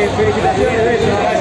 よろしくお願いします。